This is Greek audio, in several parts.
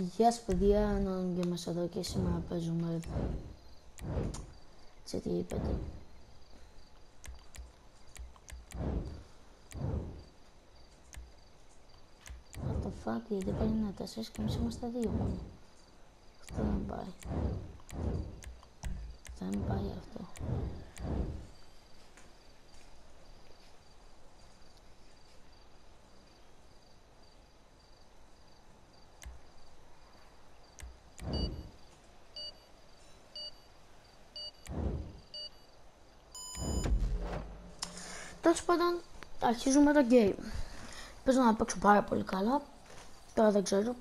Γεια σας παιδιά, Νόν και μας εδώ και σήμερα παίζουμε GTA 5. What the fuck, γιατί πάλι είναι τέσσερις και εμείς είμαστε δύο μόνο. Αυτό δεν πάει. Δεν πάει αυτό. Τέλο πάντων, αρχίζουμε το game. Παίζω να παίξω πάρα πολύ καλά. Τώρα δεν ξέρω.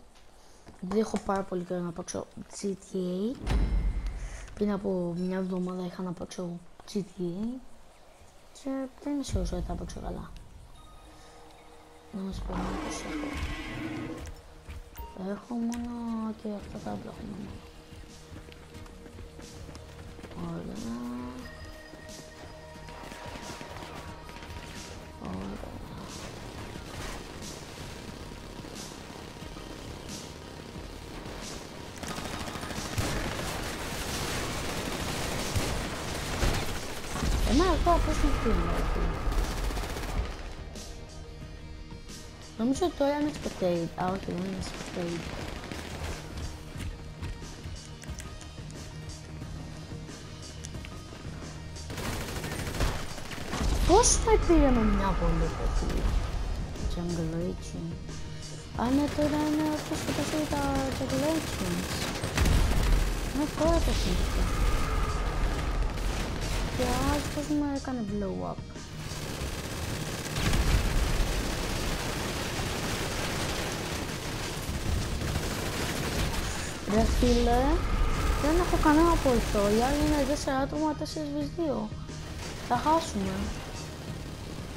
Δεν έχω πάρα πολύ καιρό να παίξω GTA. Πριν από μια εβδομάδα είχα να παίξω GTA. Και δεν είμαι σίγουρος ότι θα παίξω καλά. Να μας πω πώς έχω. Έχω μόνο και αυτά τα άλλα έχω μόνο. Ωραία. Ωραία. Εμένα τώρα πώς μου φύγει εκεί. Νομίζω ότι τώρα είναι spectate. Α, όχι, δεν είναι spectate. Πώς με πήρε με μια πολύ παιδί. Jungle Agent. Α, ναι, τώρα είναι αυτός που πέσει τα Jungle Agents. Ναι, τώρα το συνήθω. Και ας πώς μου έκανε blow up. Ρε φίλε, δεν έχω κανένα βοηθό. Οι άλλοι είναι 4 άτομα, 4 β 2. Θα χάσουμε.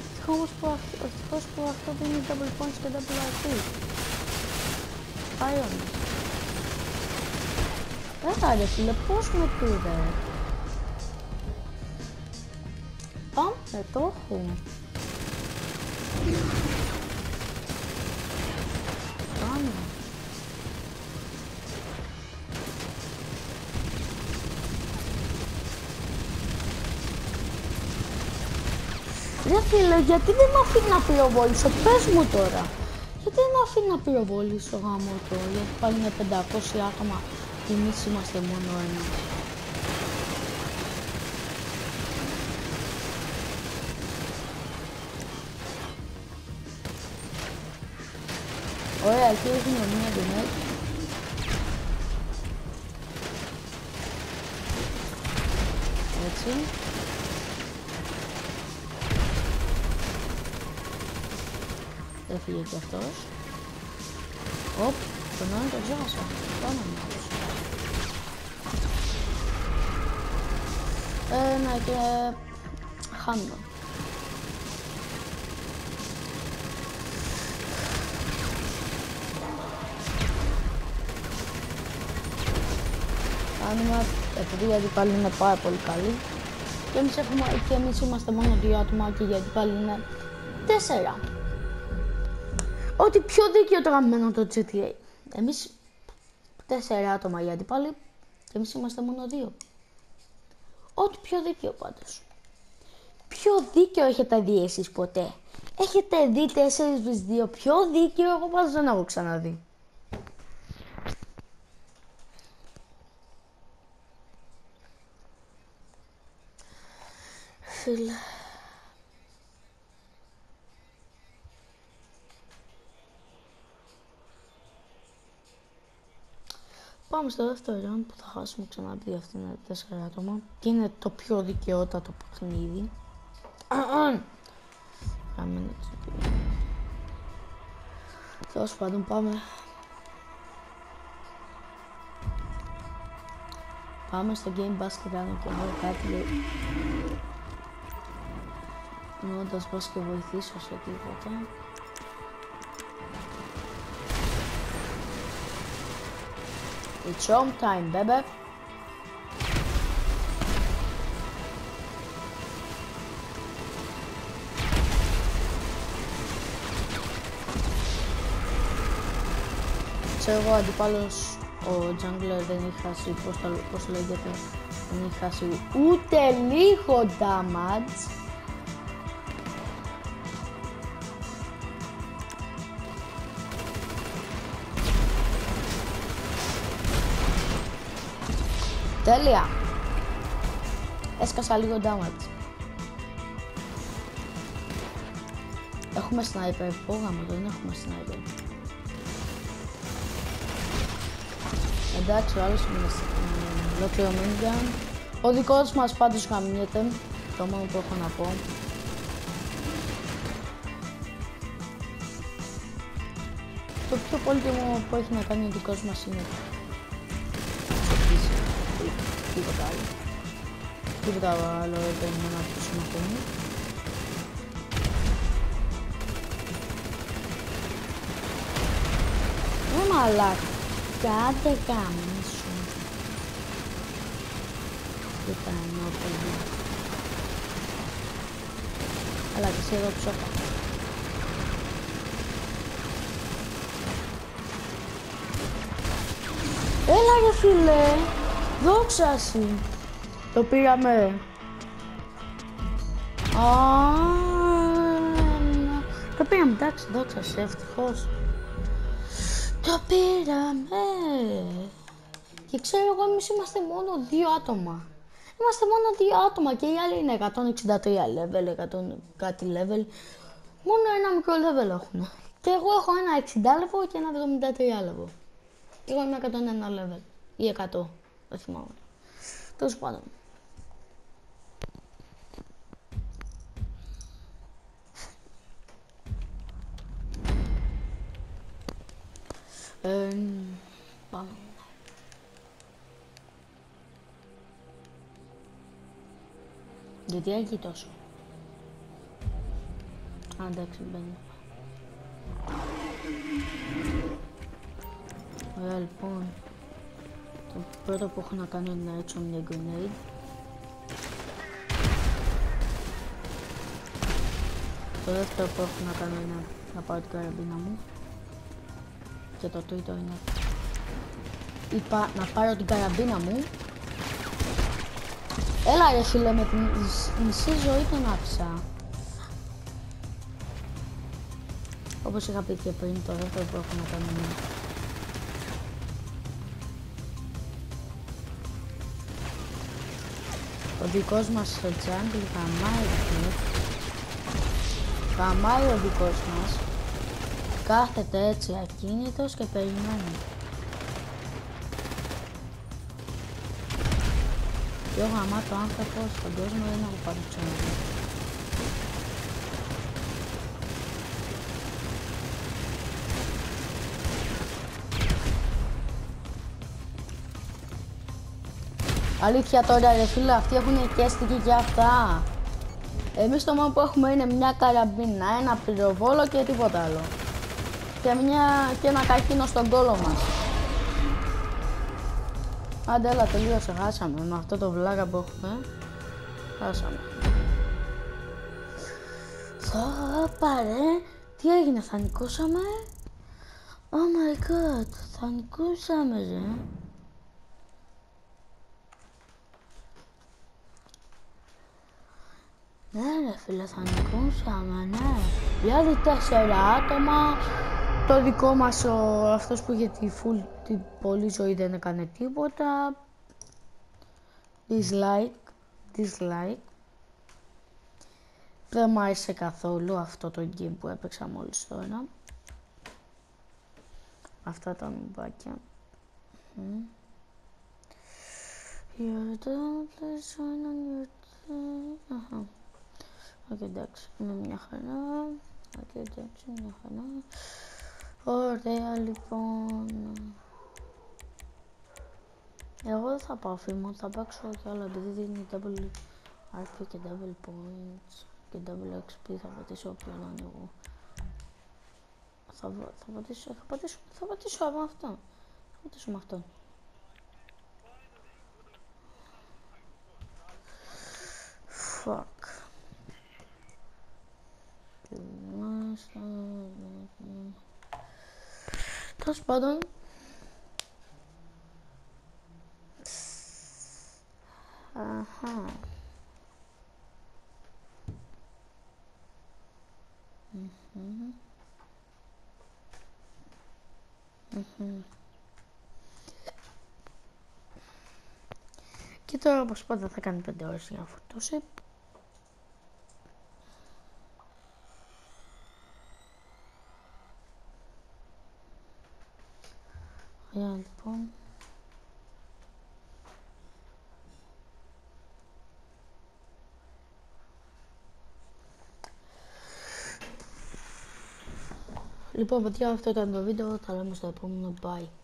Ευτυχώς που, αυτό, ευτυχώς που αυτό δίνει double points και double RP. Πάει όμως. Έλα ρε φίλε, πώς με πήρε; Πάμε, το έχω. Πάμε. Ρε φίλε, γιατί δεν με αφήνει να πυροβολήσω, πες μου τώρα. Γιατί δεν με αφήνει να πυροβολήσω γάμο το, γιατί πάλι είναι 500 άτομα και εμείς είμαστε μόνο ένα. Ωραία, εκεί έχουμε μία γυναίκα. Έτσι. Έφυγε και αυτός. Οπ, τον άλλο τον ξέχασα. Το όνομα τους. Ε, ναι, και χάνω. Κάνουμε, επειδή γιατί πάλι είναι πάρα πολύ καλή. Και εμείς, έχουμε, και εμείς είμαστε μόνο δύο άτομα και γιατί πάλι είναι τέσσερα ότι πιο δίκαιο το γαμμένο το GTA. Εμείς τέσσερα άτομα οι αντιπάλοι και εμείς είμαστε μόνο δύο. Ό,τι πιο δίκαιο πάντως. Πιο δίκαιο έχετε δει εσείς ποτέ; Έχετε δει 4 β 2 πιο δίκαιο; Εγώ πάντως δεν έχω ξαναδεί. Φίλε. Πάμε στο δεύτερο round που θα χάσουμε ξανά επειδή αυτή είναι τέσσερα άτομα και είναι το πιο δικαιότατο παιχνίδι. Κάμε Τέλος πάντων πάμε. Πάμε στο Game Basket κάνω και εγώ κάτι λέει. Όντας πας και βοηθήσω σε τίποτα. It's home time, baby. ξέρω εγώ, αντιπάλος ο Jungler δεν έχει χάσει, πώς το, πώς το λέγεται, δεν έχει χάσει ούτε λίγο damage. Τέλεια. Έσκασα λίγο damage. Έχουμε sniper. Πού γάμο, δεν έχουμε sniper. Εντάξει, ο άλλος είναι ολόκληρο minigun. Ο δικός μας πάντως γαμιέται. Το μόνο που έχω να πω. Το πιο πολύτιμο που έχει να κάνει ο δικός μας είναι τίποτα άλλο. Τίποτα άλλο δεν είναι να ακούσουμε ακόμη. Ρε μαλάκα. Κάντε καμίσου. Κοίτα ενώ παιδί. Αλλά και εσύ εδώ ψόχα. Έλα ρε φίλε. Δόξα σου. Το πήραμε. Α, το πήραμε, εντάξει, δόξα σου, ευτυχώς. Το πήραμε. Και ξέρω εγώ, εμείς είμαστε μόνο δύο άτομα. Είμαστε μόνο δύο άτομα και οι άλλοι είναι 163 level, 100 κάτι level. Μόνο ένα μικρό level έχουν. Και εγώ έχω ένα 60 level και ένα 73 level. Και εγώ είμαι 101 level. Ή 100. Δεν θυμάμαι. Τέλος πάντων. Ε, πάμε. Γιατί έχει τόσο. Α, εντάξει, μπαίνει. Ωραία, λοιπόν. Το πρώτο που έχω να κάνω είναι να ρίξω μια grenade. Το δεύτερο που έχω να κάνω είναι να πάρω την καραμπίνα μου. Και το τρίτο είναι είπα να πάρω την καραμπίνα μου. Έλα ρε φίλε με την μισή ζωή τον άφησα. Όπως είχα πει και πριν το δεύτερο που έχω να κάνω είναι Ο δικός μας στο jungle γαμάει ρε. Γαμάει ο δικός μας. Κάθεται έτσι ακίνητος και περιμένει. Πιο γαμάτο άνθρωπο στον κόσμο δεν έχω πάρει Αλήθεια τώρα ρε φίλε, αυτοί έχουν και αισθητική και αυτά. Εμείς το μόνο που έχουμε είναι μια καραμπίνα, ένα πυροβόλο και τίποτα άλλο και, μια, και ένα καρκίνο στον κόλο μας. Άντε έλα τελείωσε, χάσαμε με αυτό το βλάκα που έχουμε. Χάσαμε. Θα πάρε. Τι έγινε, θα νικούσαμε; Oh my god, θα νικούσαμε, ρε. Ναι ρε φίλε, θα νικούσαμε, ναι. Δηλαδή τέσσερα άτομα, το δικό μας, ο, αυτός που είχε τη full, την πολλή ζωή δεν έκανε τίποτα. Dislike, dislike. Δεν μου άρεσε καθόλου αυτό το game που έπαιξα μόλις τώρα. Αυτά τα νουμπάκια. Mm. You're the one on your Αχα. Οκ, εντάξει, είναι μια χαρά. Οκ, εντάξει, μια χαρά. Ωραία λοιπόν. Εγώ δεν θα πάω φήμο, θα παίξω κι άλλο επειδή δίνει double RP και double points και double XP θα πατήσω όποιον να είναι εγώ. Θα, θα πατήσω, θα πατήσω, θα πατήσω με αυτό. Θα πατήσω με αυτό. Fuck. Τέλος πάντων. Αχα. Και τώρα όπως πάντα θα κάνει 5 ώρες για να φορτώσει Ωραία λοιπόν. Λοιπόν, παιδιά, αυτό ήταν το βίντεο. Θα λέμε στο επόμενο. Bye.